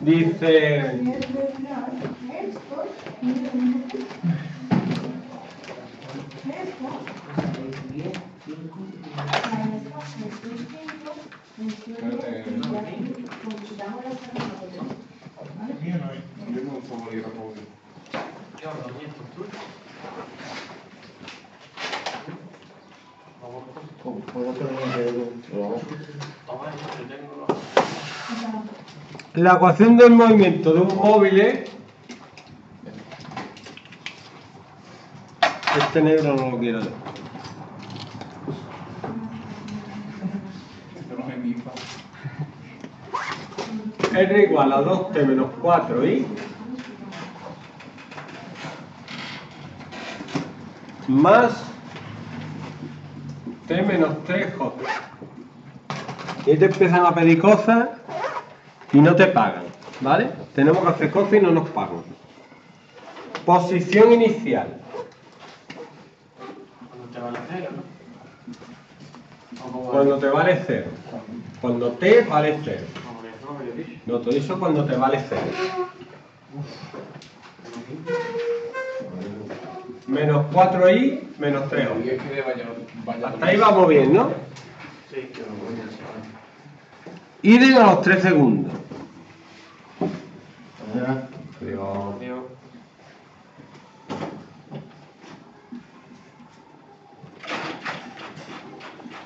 Dice. Yo no uso bolígrafo. La ecuación del movimiento de un móvil es. Este negro no lo quiero fa. R igual a 2t menos 4i más t menos 3j. Y te empiezan a pedir cosas y no te pagan, ¿vale? Tenemos que hacer cosas y no nos pagan. Posición inicial. Cuando te vale cero, ¿no? Cuando te vale 0. Cuando t vale 0. Como que eso lo había dicho. No, todo eso cuando te vale 0. Menos 4i, menos 3 Y es que vaya, vaya. Hasta ahí vamos bien, ¿no? Sí, que lo voy a hacer. Iden a los 3 segundos.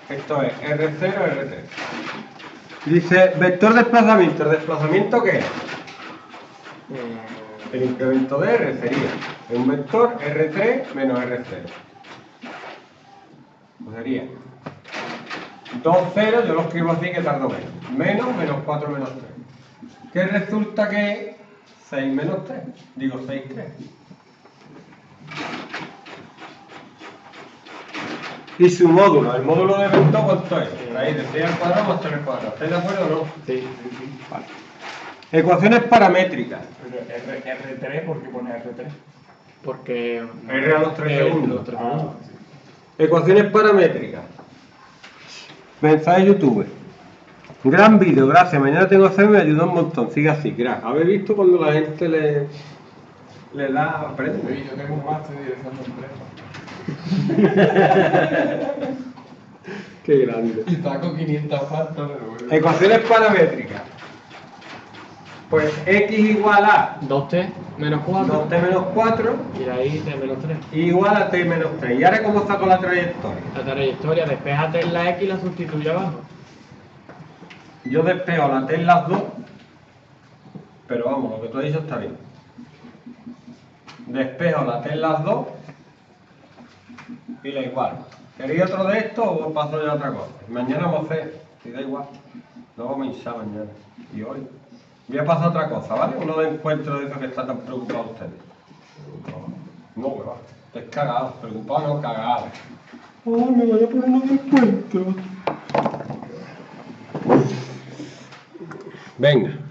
Esto es R0, R3. Dice, vector desplazamiento. ¿El desplazamiento qué es? El incremento de R sería un vector R3 menos R0. Pues sería 2 ceros, yo lo escribo así que tardo menos. Menos, menos 4 menos 3. ¿Qué resulta que es 6 menos 3? Digo 6, 3. Y su módulo, el módulo de vector, ¿cuánto es? Ahí, de 6 al cuadrado más 3 al cuadrado. ¿Estáis de acuerdo o no? Sí, sí, sí. Vale. Ecuaciones paramétricas. R, R3, ¿por qué pone R3? Porque. R a los tres Eh, segundos. los tres segundos. Ecuaciones paramétricas. Mensaje YouTube. Gran vídeo, gracias. Mañana tengo que hacer, me ayudó un montón. Sigue así, crack. ¿Habéis visto cuando la gente le, le da aprende? Oye, yo tengo un máster de dirección de empresa. Qué grande. Y saco 500 faltas de nuevo. Ecuaciones paramétricas. Pues x igual a 2t menos 4 2t menos 4 y de ahí t menos 3. igual a t menos 3. ¿Y ahora cómo saco la trayectoria? La trayectoria, despejate en la x y la sustituye abajo. Yo despejo la T en las dos, pero vamos, lo que tú has dicho está bien. Despejo la T en las dos y la igual. ¿Queréis otro de estos o paso ya a otra cosa? Mañana vamos a hacer, si da igual, no vamos a hinchar mañana y hoy. Voy a pasar a otra cosa, ¿vale? Uno de encuentro de eso que está tan preocupado ustedes. No, que va. Estés cagado, preocupado no cagado. Ay, me voy a poner uno de encuentro. Venga.